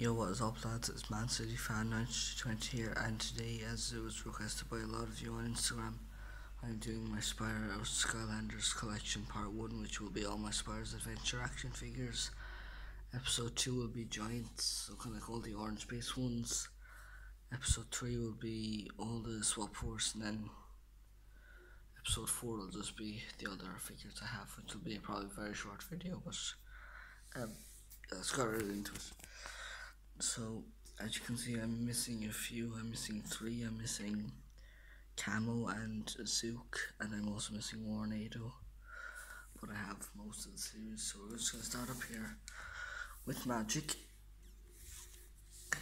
Yo, what is up lads, it's Man City Fan 920 here and today as it was requested by a lot of you on Instagram I'm doing my Spyro Skylanders collection part 1 which will be all my Spyro's Adventure action figures. Episode 2 will be Giants, so kind of like all the orange base ones. Episode 3 will be all the Swap Force and then Episode 4 will just be the other figures I have which will be probably a probably very short video but um, let's get right into it so as you can see I'm missing a few. I'm missing three. I'm missing Camo and Zook and I'm also missing Warnado. But I have most of the series so we're just to start up here with Magic.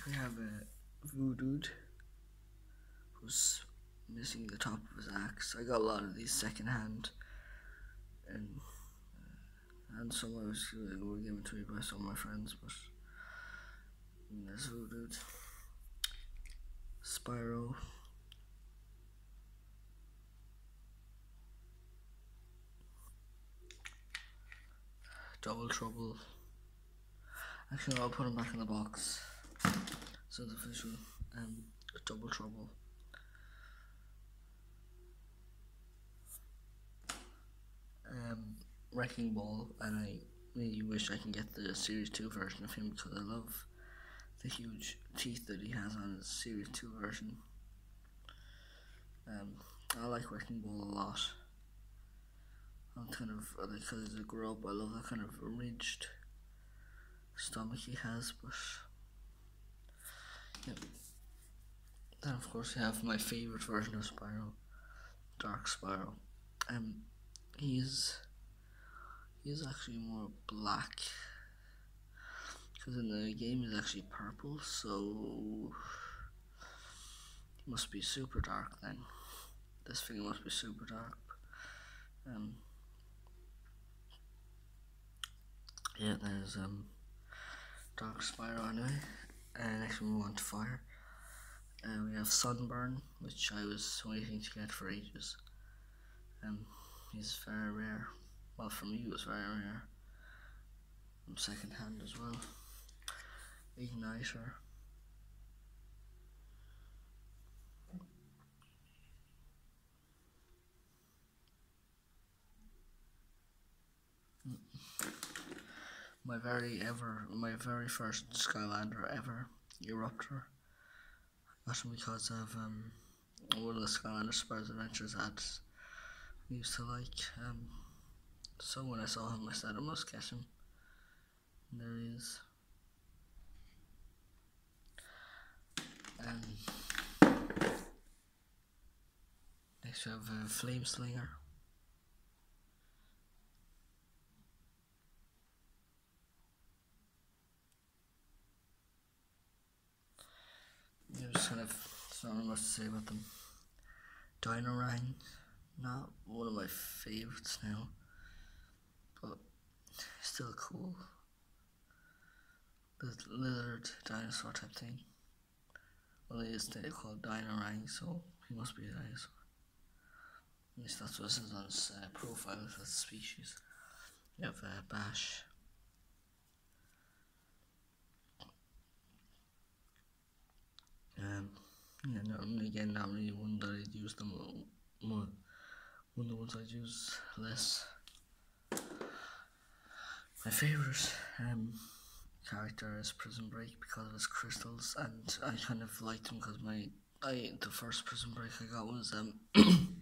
We have a Voodood who's missing the top of his axe. I got a lot of these second hand and uh, and some I was were given to me by some of my friends but Voodood, Spyro. Double Trouble. Actually, I'll put him back in the box. So the official um, Double Trouble. Um, Wrecking Ball, and I really wish I can get the Series 2 version of him because I love the huge teeth that he has on his Series 2 version. Um, I like Wrecking Ball a lot. I'm kind of, because as I grew up, I love that kind of ridged stomach he has, but yeah. Then of course we have my favourite version of Spyro, Dark Spyro. Um, he's, he's actually more black because in the game is actually purple, so it must be super dark then. This thing must be super dark. Um, yeah, there's um, Dark Spyro anyway. And next we move on to Fire. And uh, we have Sunburn, which I was waiting to get for ages. Um, he's very rare. Well, for me, it was very rare. second hand as well Ignitor my very ever my very first Skylander ever Eruptor. Him because of um, one of the Skylander Spyro's Adventures ads I used to like. Um, so when I saw him I said I must catch him and there he is Um, next we have a Flameslinger. There's kind of not much to say about them. Dino-Rang, not one of my favourites now, but still cool. The lizard dinosaur type thing. Is called Dino-Rang, so he must be a dinosaur. Least that's what says on his uh, profile, that's the species. You have uh, Bash. Um, yeah, not, again, not really one that I'd use them more. One of the ones I'd use less. My favourite, um, character is Prism Break because of his crystals, and I kind of liked him because my I the first Prism Break I got was um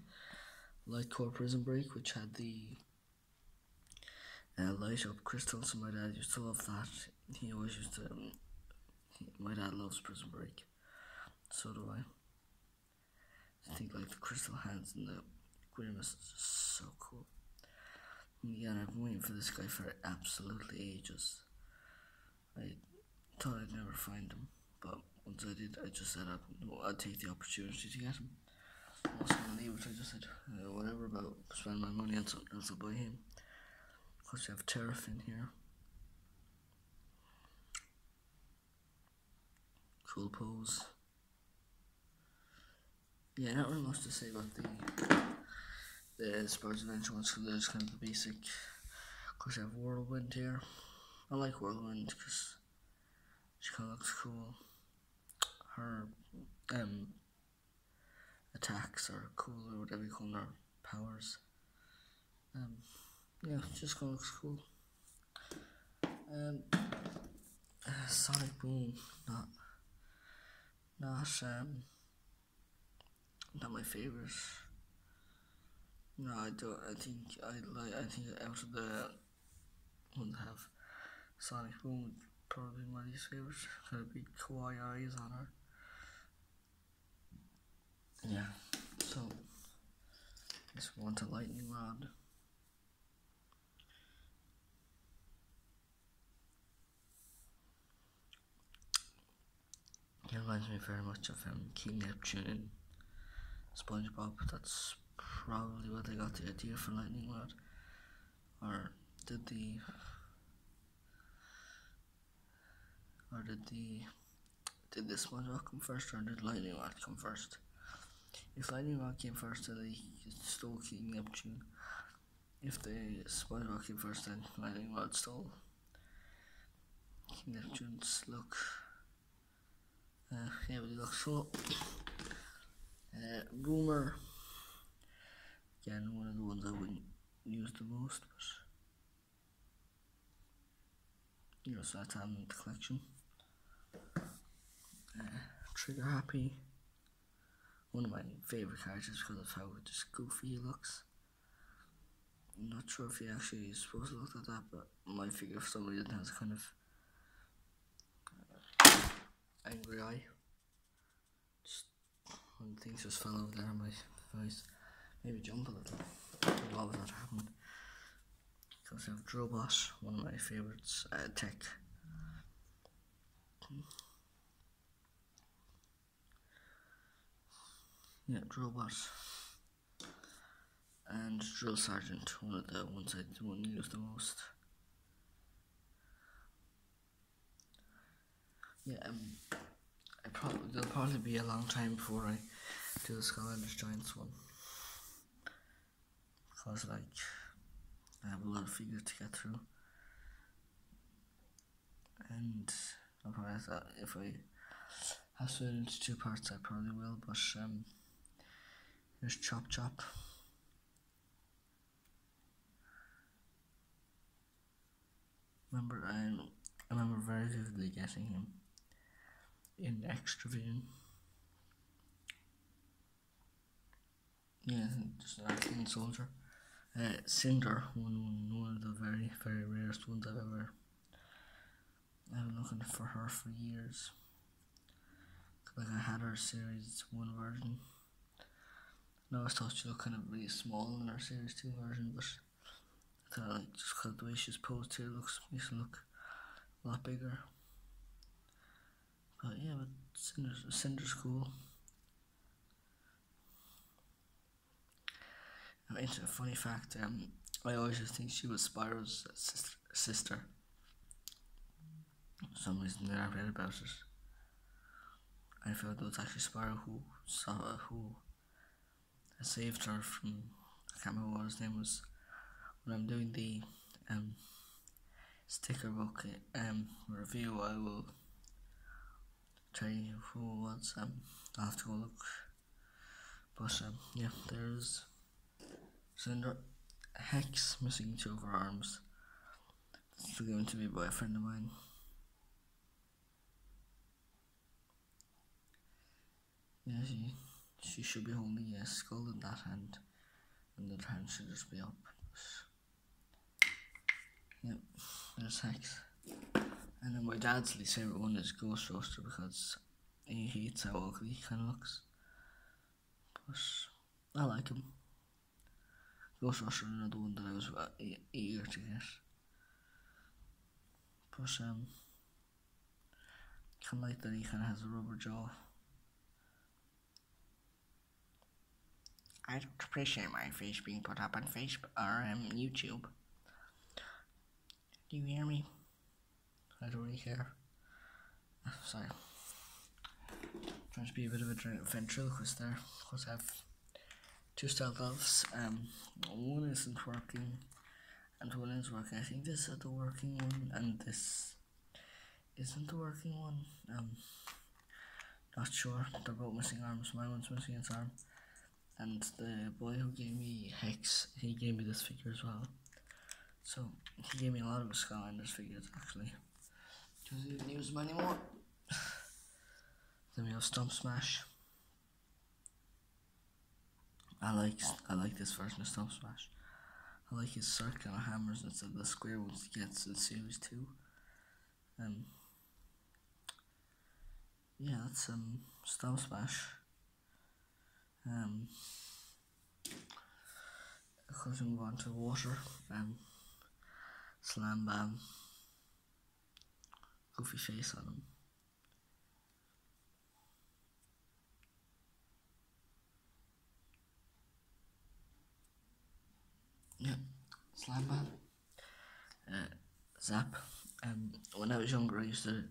Light Core Prism Break, which had the uh, light up crystals, and my dad used to love that. He always used to. Um, my dad loves Prison Break, so do I. I think like the crystal hands and the grimace is so cool. Yeah, I've been waiting for this guy for absolutely ages. I thought I'd never find him, but once I did, I just said I'd, I'd take the opportunity to get him. I leave it, I just said, uh, whatever about spend my money on something else, I'll buy him. Of course, you have Terrafin here. Cool pose. Yeah, not really much to say about the the Spyro's Adventure ones, because there's kind of the basic. Of course, you have Whirlwind here. I like Whirlwind because She kind of looks cool. Her um attacks are cool or whatever you call them, her powers. Um, yeah, just kind of looks cool. Um, uh, Sonic Boom, not, not um, not my favorite. No, I don't. I think I like. I think out of the ones have Sonic Boom would probably my least favorite. Kind of big kawaii eyes on her. Yeah. So just want a lightning rod. It reminds me very much of um, King Neptune and SpongeBob. That's probably what they got the idea for Lightning Rod. Or did the or did the did the SpongeBob come first or did Lightning Rod come first? If Lightning Rod came first then they stole King Neptune. If the SpongeBob came first then Lightning Rod stole King Neptune's look. Uh, yeah, but he looks so uh, Boomer again one of the ones I wouldn't use the most but you know so that's the collection uh, Trigger Happy one of my favourite characters because of how just goofy he looks I'm not sure if he actually is supposed to look like that but my figure for some reason has kind of angry eye just when things just fell over there on my face maybe jump a little. I'd that happened. Because I have Drobot, one of my favorites, uh, tech. Yeah, Drobot. And Drill Sergeant, one of the ones I don't use the most. Yeah, um, I probably there'll probably be a long time before I do the Skylanders Giants one because like I have a lot of figures to get through and I'll probably thought if I have split into two parts I probably will but um here's Chop Chop remember I, I remember very vividly getting him in Xtra-vision yeah just an Arcane Soldier uh, Cynder, one, one of the very, very rarest ones I've ever. I've been looking for her for years. Like I had her series one version. No, I thought she looked kind of really small in her series two version, but I thought like just cause the way she's posed here looks makes her look a lot bigger. But yeah, but Cynder's, Cynder's cool. It's a funny fact. Um, I always just think she was Spyro's sister. For some reason, then I read about it. I felt it was actually Spyro who saw who saved her from. I can't remember what his name was. When I'm doing the um, sticker book um, review, I will tell you who it was. Um, I'll have to go look. But um, yeah, there's Cynder Hex missing two of her arms. It's going to be by a friend of mine. Yeah, she, she should be holding a skull in that hand, and the hand should just be up. Yep, there's Hex. And then my dad's least favourite one is Ghost Roaster because he hates how ugly he kind of looks. But I like him. Ghost Roaster, another one that I was uh, eager to get. But um, kind of like that he kind of has a rubber jaw. I don't appreciate my face being put up on Facebook or um, YouTube. Do you hear me? I don't really care. sorry. Trying to be a bit of a ventriloquist there. because I have two stealth elves. Um, one isn't working, and one is working. I think this is the working one, and this isn't the working one. Um, not sure. They're both missing arms. My one's missing its arm. And the boy who gave me Hex, he gave me this figure as well. So he gave me a lot of Skylanders figures actually. Doesn't even use them anymore. then we have Stump Smash. I like I like this version of Stump Smash. I like his circular hammers instead of the square ones he gets in series two. Um yeah, that's um Stump Smash. Um of course we move on to water. Um Slam Bam. Goofy face on him. Yeah, Slam Bam. Uh, Zap. Um, when I was younger, I used to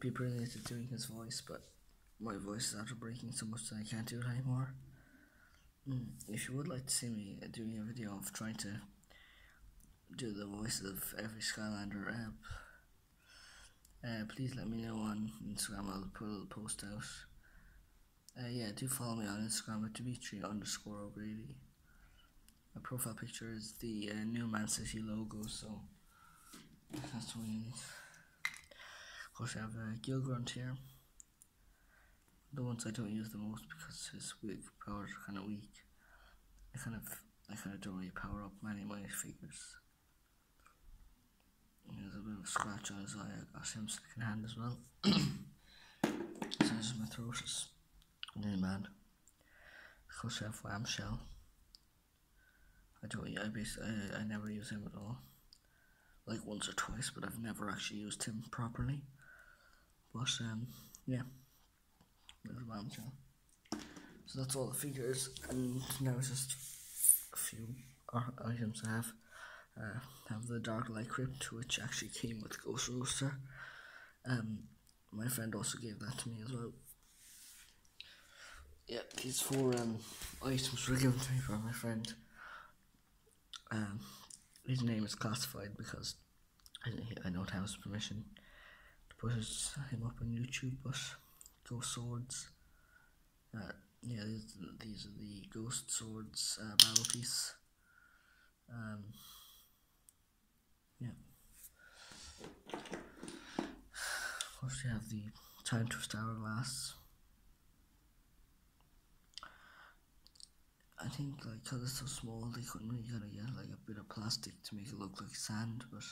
be brilliant at doing his voice, but my voice is after breaking so much that I can't do it anymore. Mm, if you would like to see me doing a video of trying to do the voice of every Skylander app, uh, please let me know on Instagram. I'll put a little post out. Uh, yeah, do follow me on Instagram at Dimitri underscore O'Grady. My profile picture is the uh, new Man City logo, so that's what you need. Of course, I have uh, Gill Grunt here. The ones I don't use the most because his weak power is kind of weak. I kind of, I kind of don't really power up many of my figures. There's a bit of a scratch on his eye. I got him second hand as well. so this is my throat really bad. Of course, I have Shell. I don't. I basically, I, I never use him at all. Like once or twice, but I've never actually used him properly. But um, yeah, So that's all the figures, and now it's just a few items I have uh, have the Dark Light Crypt, which actually came with Ghost Roaster. Um, my friend also gave that to me as well. Yeah, these four um, items were given to me by my friend. Um, his name is classified because I, I don't have his permission to put his, him up on YouTube, but Ghost Swords. Uh, yeah, these, these are the Ghost Swords uh, battle piece. Um, yeah. Of course, you have the Time Twist Hourglass. I think, like, because it's so small, they couldn't really get, like, a bit of plastic to make it look like sand, but.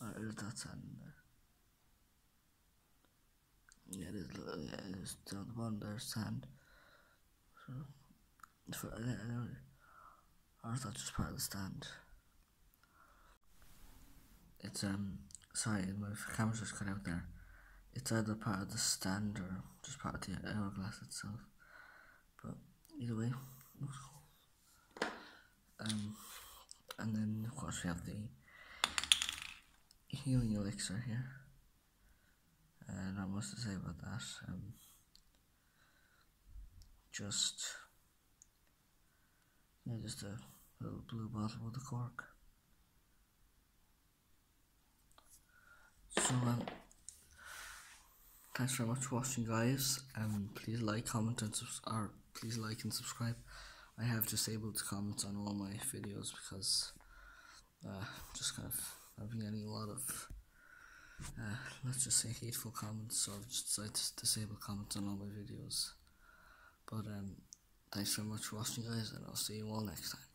Or is that sand in there? It is, there's sand. So, for, I, that just part of the stand? It's um sorry, my camera's just cut out there. It's either part of the stand or just part of the hourglass itself. But either way. Um, and then of course we have the healing elixir here. Uh, not much to say about that. Um, just yeah, just a little blue bottle with a cork. So, um, thanks very much for watching, guys. Um, please like, comment, and subscribe. Please like and subscribe. I have disabled comments on all my videos because uh, just kind of I've been getting a lot of uh, let's just say hateful comments, so I've just decided to disable comments on all my videos. But um, thanks very much for watching, guys, and I'll see you all next time.